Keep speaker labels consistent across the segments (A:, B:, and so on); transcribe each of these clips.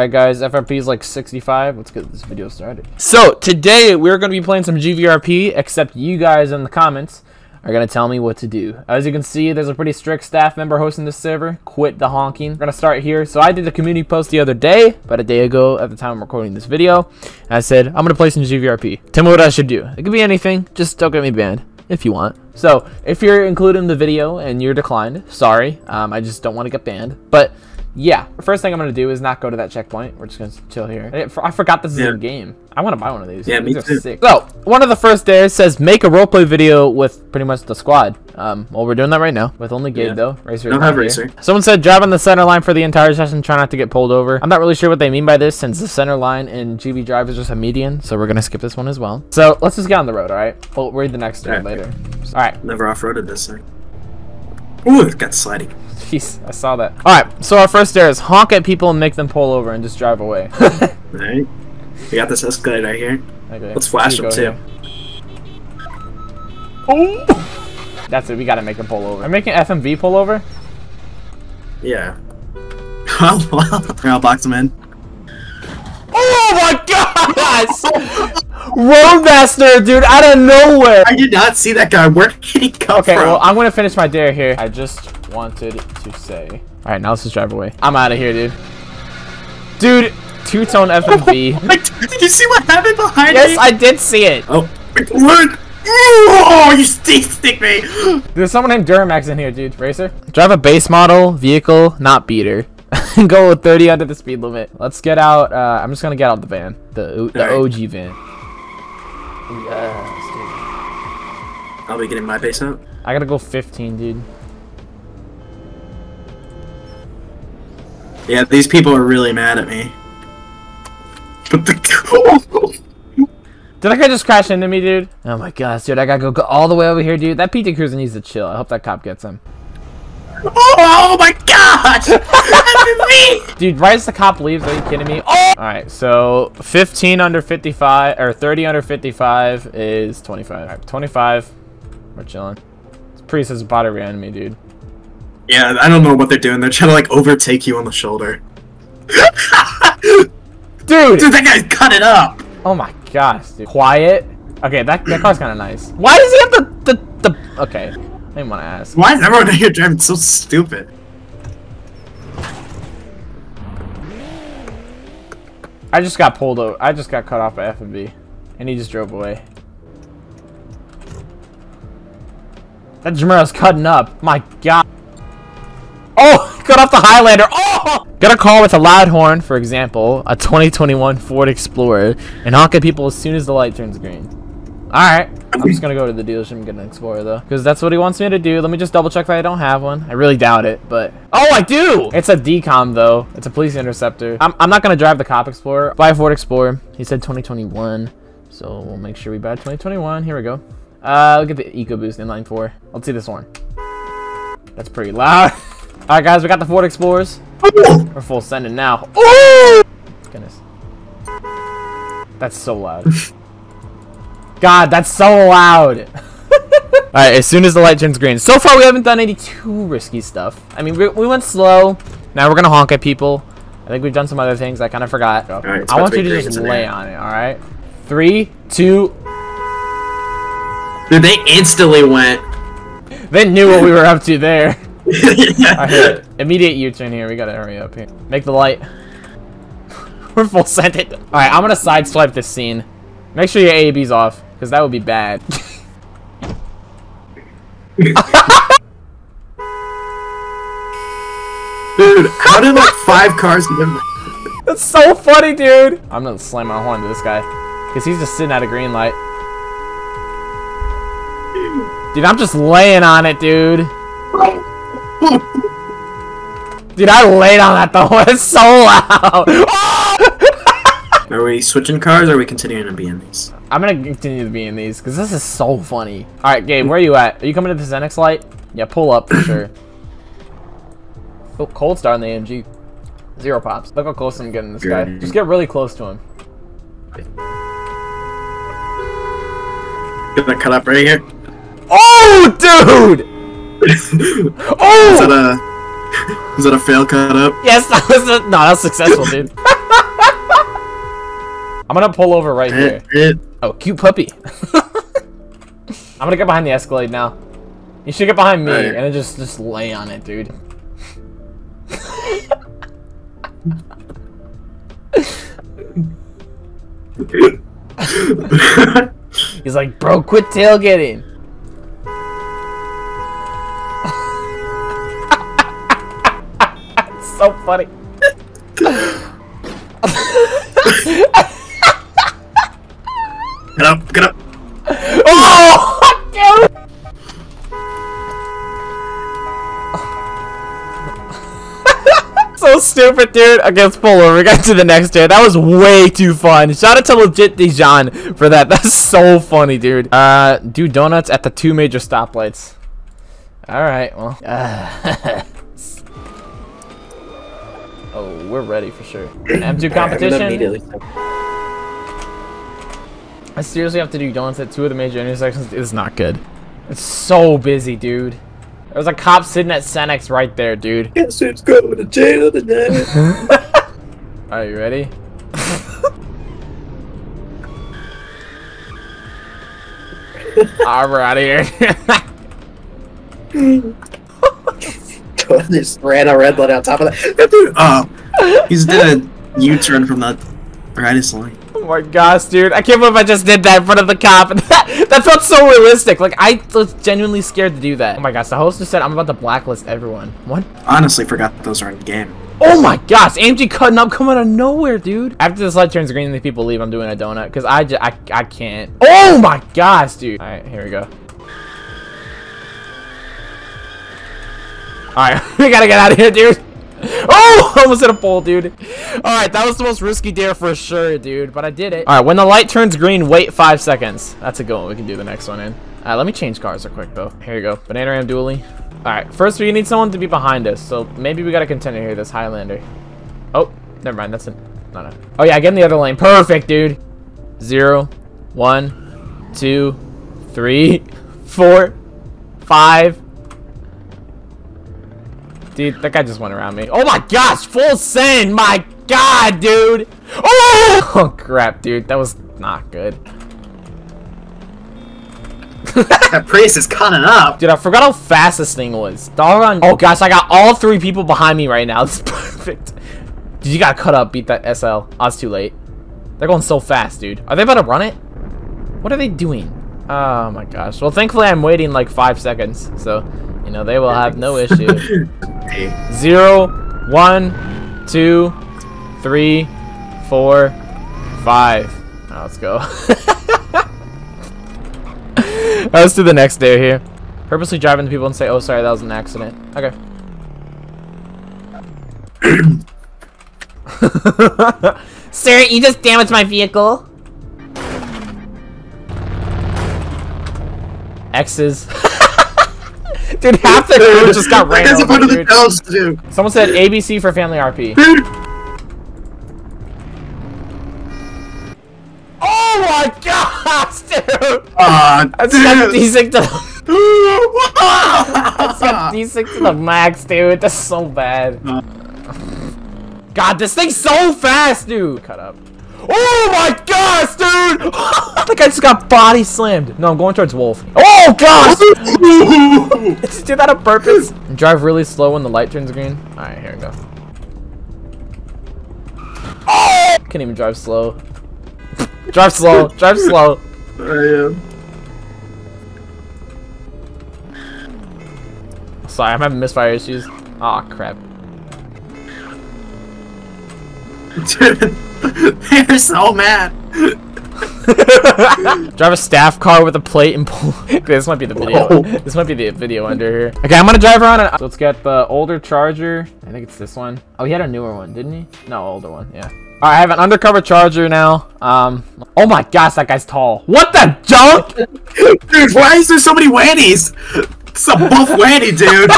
A: Alright guys, FRP is like 65. Let's get this video started. So, today we're going to be playing some GVRP, except you guys in the comments are going to tell me what to do. As you can see, there's a pretty strict staff member hosting this server. Quit the honking. We're going to start here. So I did a community post the other day, about a day ago at the time I'm recording this video. I said, I'm going to play some GVRP. Tell me what I should do. It could be anything. Just don't get me banned if you want. So, if you're included in the video and you're declined, sorry. Um, I just don't want to get banned. But yeah, first thing I'm gonna do is not go to that checkpoint. We're just gonna chill here. I forgot this is yeah. a game. I want to buy one of these.
B: Yeah,
A: these
B: me too.
A: Sick. So one of the first days says make a roleplay video with pretty much the squad. Um, well, we're doing that right now with only Gabe yeah. though.
B: Racer. Don't have Racer.
A: Someone said drive on the center line for the entire session. Try not to get pulled over. I'm not really sure what they mean by this since the center line in GB Drive is just a median, so we're gonna skip this one as well. So let's just get on the road. All right. We'll read the next one later. All right.
B: Never off-roaded this thing. Ooh, it got sliding.
A: Jeez, I saw that. Alright, so our first dare is honk at people and make them pull over and just drive away.
B: Alright. We got this Escalade right here. Okay. Let's flash them too.
A: Oh! That's it, we gotta make them pull over. I'm making FMV pull over?
B: Yeah. well, I'll box them in.
A: Oh my god! Roadmaster, dude, out of nowhere!
B: I did not see that guy. Where did he come
A: okay,
B: from?
A: Okay, well, I'm gonna finish my dare here. I just wanted to say. Alright, now let's just drive away. I'm out of here, dude. Dude, two-tone FMV.
B: did you see what happened behind
A: yes,
B: me?
A: Yes, I did see it.
B: Oh, what? Oh, you stick, stick me!
A: There's someone named Duramax in here, dude. Racer. Drive a base model vehicle, not beater. Go with 30 under the speed limit. Let's get out. Uh, I'm just gonna get out the van, the the right. OG van.
B: Yes, dude. I'll be getting my base out.
A: I gotta go 15, dude.
B: Yeah, these people are really mad at me. But the
A: Did that guy just crash into me, dude? Oh my gosh, dude, I gotta go all the way over here, dude. That PT Cruiser needs to chill. I hope that cop gets him.
B: Oh, oh my gosh!
A: dude, right as the cop leaves, are you kidding me? Oh! Alright, so 15 under 55, or 30 under 55 is 25. Alright, 25. We're chilling. This priest has a body ran me, dude.
B: Yeah, I don't know what they're doing. They're trying to like overtake you on the shoulder.
A: dude!
B: Dude, that guy's cut it up!
A: Oh my gosh, dude. Quiet. Okay, that, that car's kind of nice. Why does he have the, the, the... Okay, I didn't want to ask.
B: Why is everyone here driving so stupid?
A: I just got pulled over. I just got cut off by F and B, and he just drove away. That Camaro's cutting up. My god. Oh, cut off the Highlander. Oh! Got a call with a loud horn, for example, a 2021 Ford Explorer, and honk at people as soon as the light turns green. Alright, I'm just gonna go to the dealership and get an Explorer, though. Because that's what he wants me to do. Let me just double check that I don't have one. I really doubt it, but... Oh, I do! It's a DCOM, though. It's a police interceptor. I'm, I'm not gonna drive the cop Explorer. Buy a Ford Explorer. He said 2021, so we'll make sure we buy 2021. Here we go. Uh, look at the EcoBoost inline 4. Let's see this one. That's pretty loud. Alright, guys, we got the Ford Explorers. We're full sending now. Goodness. That's so loud. God, that's so loud. Alright, as soon as the light turns green. So far, we haven't done any too risky stuff. I mean, we, we went slow. Now we're going to honk at people. I think we've done some other things I kind of forgot.
B: Right,
A: I want you to just lay on it, alright? Three, two...
B: Dude, they instantly went.
A: They knew what we were up to there. Alright, immediate U-turn here. We gotta hurry up here. Make the light. We're full scented. Alright, I'm gonna sideswipe this scene. Make sure your AB's off, because that would be bad.
B: dude, how did like five cars
A: That's so funny, dude! I'm gonna slam my horn to this guy. Because he's just sitting at a green light. Dude, I'm just laying on it, dude. Dude, I laid on that though. It's so loud.
B: are we switching cars or are we continuing to be in these?
A: I'm gonna continue to be in these because this is so funny. All right, Gabe, where are you at? Are you coming to the Xenix light? Yeah, pull up for sure. Oh, cold start on the AMG. Zero pops. Look how close I'm getting this guy. Just get really close to him.
B: Gonna cut up right here.
A: Oh, dude! oh!
B: Is that a is that a fail cut up?
A: Yes, that was a, no, that was successful, dude. I'm gonna pull over right here. Oh, cute puppy. I'm gonna get behind the Escalade now. You should get behind me
B: Alright.
A: and just just lay on it, dude. He's like, bro, quit tailgating. it's so funny.
B: Get up, get up.
A: Oh, dude. so stupid, dude. Okay, let's pull over. We got to the next dude. That was way too fun. Shout out to Legit Dijon for that. That's so funny, dude. Uh, do donuts at the two major stoplights. All right, well. uh, oh, we're ready for sure. M2 competition. I seriously have to do donuts at two of the major intersections. It's not good. It's so busy, dude. There's a cop sitting at Senex right there, dude.
B: Guess who's going to jail tonight?
A: Are you ready? Ah, we're out of here.
B: just ran a red light on top of that. That dude, oh, he's did a U-turn from that brightest line.
A: Oh my gosh, dude. I can't believe I just did that in front of the cop. that felt so realistic. Like, I was genuinely scared to do that. Oh my gosh, the host just said I'm about to blacklist everyone. What?
B: Honestly, forgot that those are in the game.
A: Oh my gosh, AMG cutting up coming out of nowhere, dude. After this light turns green and the people leave, I'm doing a donut. Because I, just, I, I can't. Oh my gosh, dude. Alright, here we go. Alright, we gotta get out of here, dude. Oh, almost hit a pole, dude. Alright, that was the most risky dare for sure, dude. But I did it. Alright, when the light turns green, wait five seconds. That's a good one. We can do the next one in. Alright, let me change cars real quick, though. Here you go. Banana Ram dually. Alright, first we need someone to be behind us. So maybe we got a contender here, this Highlander. Oh, never mind. That's a... No, no. Oh, yeah, get in the other lane. Perfect, dude. Zero, one, two, three, four, five. Dude, that guy just went around me. Oh my gosh, full send! My god, dude! Oh! Oh crap, dude, that was not good.
B: That Prius is cutting up.
A: Dude, I forgot how fast this thing was. Doggone. Oh gosh, I got all three people behind me right now. Is perfect. Dude, you gotta cut up, beat that SL. Oh, it's too late. They're going so fast, dude. Are they about to run it? What are they doing? Oh my gosh. Well, thankfully I'm waiting like five seconds, so you know they will have no issue. Zero, one, two, three, four, five. Now let's go. Let's do the next day here. Purposely driving to people and say, "Oh, sorry, that was an accident." Okay. Sir, you just damaged my vehicle. X's. dude, half the crew just got ran
B: That's
A: over,
B: one of the
A: dude.
B: to do.
A: Someone said ABC for family RP.
B: Dude,
A: Oh my gosh, dude!
B: uh,
A: That's got
B: dude.
A: D6 to the, that's got D6 to the max, dude. That's so bad. God, this thing's so fast, dude. Cut up. Oh my gosh, dude! I think I just got body slammed. No, I'm going towards Wolf. Oh gosh! Did you do that on purpose? Drive really slow when the light turns green. Alright, here we go. Oh! Can't even drive slow. drive slow. Drive slow.
B: I am.
A: Sorry, I'm having misfire issues. Aw, crap.
B: Dude, they're so mad.
A: drive a staff car with a plate and pull. okay, this might be the video.
B: Oh.
A: This might be the video under here. Okay, I'm gonna drive around and let's get the older Charger. I think it's this one. Oh, he had a newer one, didn't he? No, older one. Yeah. All right, I have an undercover Charger now. Um. Oh my gosh, that guy's tall. What the junk?
B: Dude, why is there so many wannies? It's a buff wanny, dude.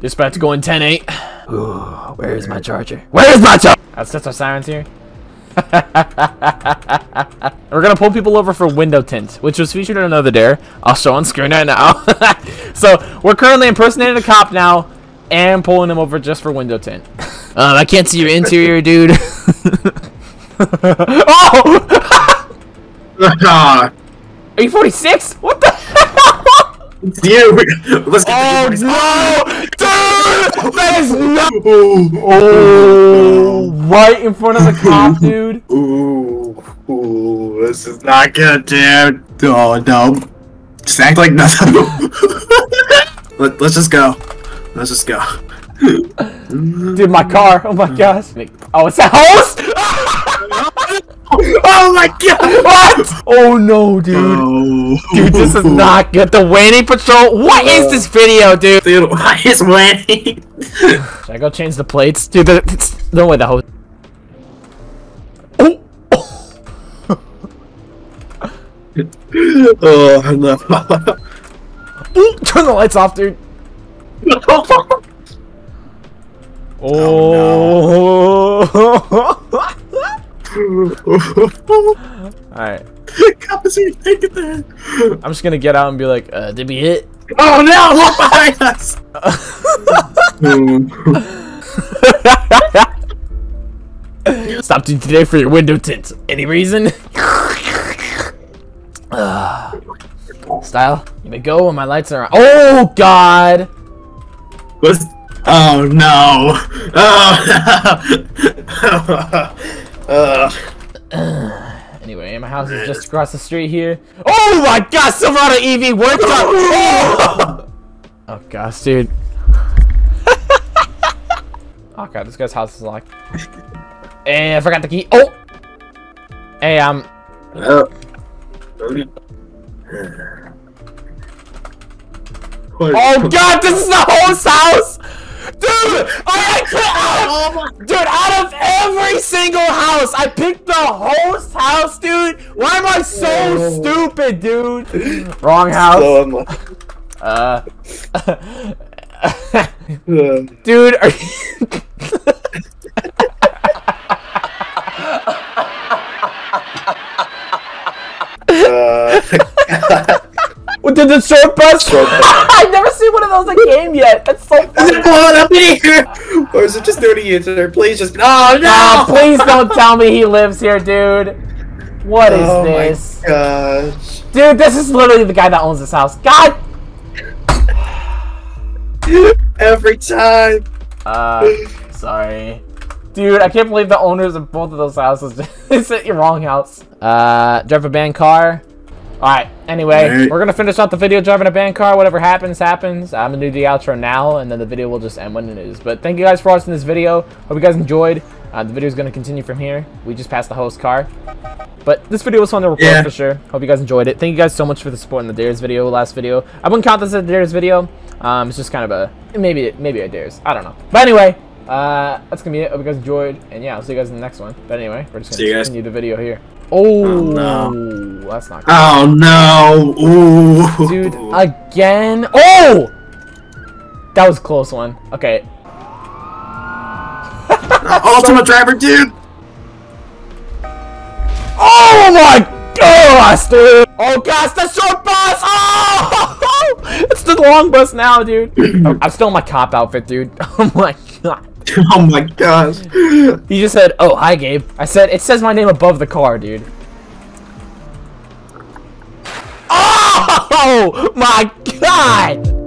A: Just about to go in 10-8. Ooh, where is my Charger? Where is my Charger? That's just our sirens here. We're gonna pull people over for window tint, which was featured in another dare. I'll show on screen right now. so we're currently impersonating a cop now and pulling him over just for window tint. Um, I can't see your interior, dude. oh! Are you 46? What the
B: it's you. Let's get
A: Oh
B: the
A: no! Dude! That is not
B: Ooh.
A: Oh right in front of the cop, dude.
B: Ooh, ooh, this is not good, dude. Oh no, just act like nothing. Let, let's just go. Let's just go.
A: Dude, my car. Oh my mm. gosh. Oh, it's a house?
B: oh my god!
A: What? Oh no, dude.
B: Oh.
A: Dude, this is not good. The Wanny Patrol. What is this video, dude?
B: Dude, why is Wanny?
A: Should I go change the plates? Dude, the, it's, no way the host. Oh!
B: oh no.
A: Ooh, Turn the lights off, dude. Oh. Alright.
B: Even thinking that.
A: I'm just gonna get out and be like, uh, did we hit?
B: Oh no! Look behind us.
A: Stopped you today for your window tint. Any reason? Style, you may go when my lights are on. Oh God!
B: What's? Oh no! Oh. Uh,
A: Anyway, my house is just across the street here. Oh my God! Silverado EV worked up. Oh, oh gosh, dude. oh God, this guy's house is locked. Hey, I forgot the key. Oh. Hey, um.
B: oh.
A: Oh God, this is the host house, dude. I picked, dude, out of every single house, I picked the host house, dude. Why am I so
B: Oh.
A: stupid, dude? Wrong house.
B: So.
A: Uh. Dude, are you?
B: uh,
A: What, Did the short bus?
B: Short bus.
A: Those a game yet. That's so
B: Is it blowing up in here? Or is it just 30 years there? Please just. Oh no!
A: Ah, please don't tell me he lives here, dude. What is
B: oh
A: this?
B: my gosh.
A: Dude, this is literally the guy that owns this house. God!
B: Every time.
A: Uh, sorry. Dude, I can't believe the owners of both of those houses is at your wrong house. Uh, drive a banned car. Alright, anyway,
B: Alright.
A: we're gonna finish out the video driving a banned car. Whatever happens, happens. I'm gonna do the outro now, and then the video will just end when it is. But thank you guys for watching this video. Hope you guys enjoyed. Uh, the video is gonna continue from here. We just passed the host car. But this video was fun to record
B: Yeah.
A: for sure. Hope you guys enjoyed it. Thank you guys so much for the support in the Dares video, last video. I wouldn't count this as a Dares video. Um, it's just kind of a maybe maybe a Dares. I don't know. But anyway, uh, that's gonna be it. Hope you guys enjoyed, and yeah, I'll see you guys in the next one. But anyway, we're just gonna continue the video here. Oh,
B: Oh, no.
A: that's not good.
B: Oh no! Ooh.
A: Dude, again. Oh, that was a close one. Okay.
B: Ultimate driver, dude.
A: Oh my gosh, dude! Oh gosh, the short bus! Oh! It's the long bus now, dude. I'm still in my cop outfit, dude. Oh my god.
B: Oh my gosh.
A: He just said, oh, hi, Gabe. I said, it says my name above the car, dude. Oh my god!